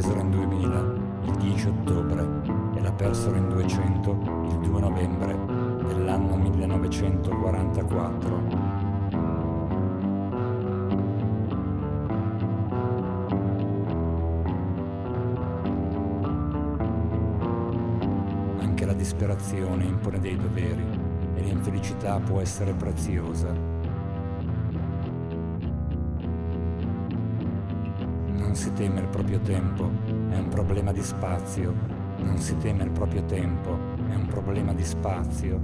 presero in 2000 il 10 ottobre e la persero in 200 il 2 novembre dell'anno 1944. Anche la disperazione impone dei doveri e l'infelicità può essere preziosa. Non si teme il proprio tempo, è un problema di spazio. Non si teme il proprio tempo, è un problema di spazio.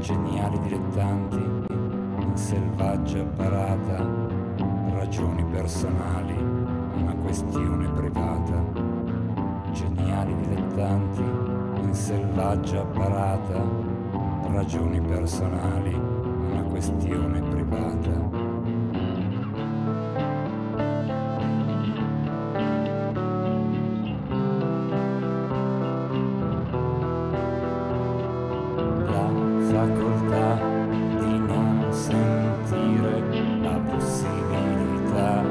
Geniali dilettanti, in selvaggia parata, ragioni personali, una questione privata. Geniali dilettanti, in selvaggia parata, ragioni personali, una questione privata. Facoltà di non sentire la possibilità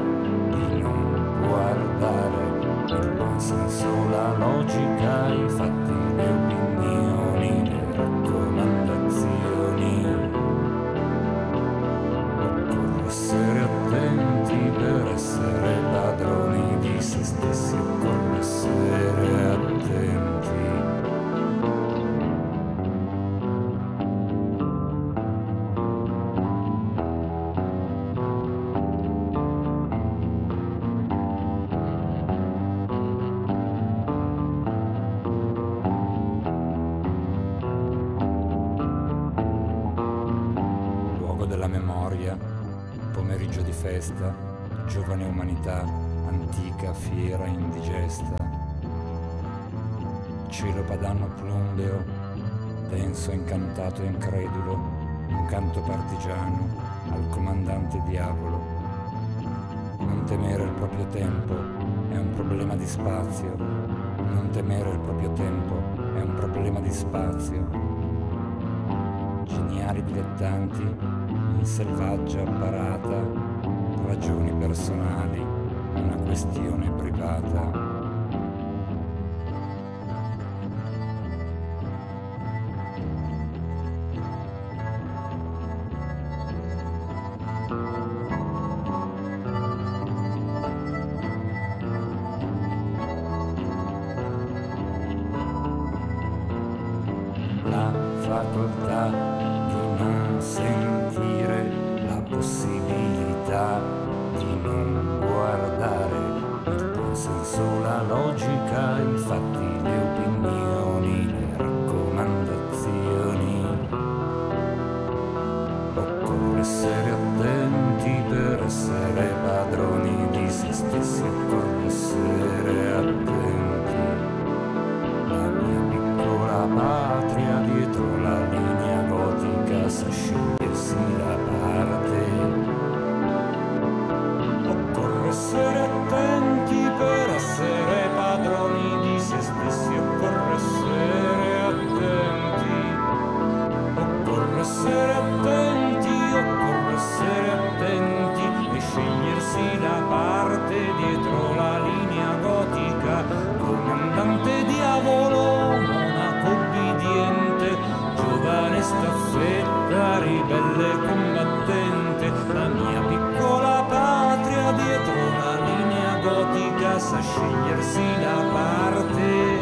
di non guardare il buon senso, la logica, i fatti, le opinioni, le raccomandazioni. Occorre pomeriggio di festa, giovane umanità, antica fiera indigesta. Cielo padano plumbeo, denso incantato incredulo, un canto partigiano al comandante diavolo. Non temere il proprio tempo è un problema di spazio. Non temere il proprio tempo è un problema di spazio geniali dilettanti, selvaggia apparata, ragioni personali, una questione privata. la facoltà di non sentire la possibilità di non guardare il buon senso, la logica, i fatti, le opinioni, le raccomandazioni. Occorre essere attenti per essere padroni di se stessi, occorre essere attenti la mia piccola patria ribelle combattente, la mia piccola patria dietro la linea gotica sa scegliersi la parte.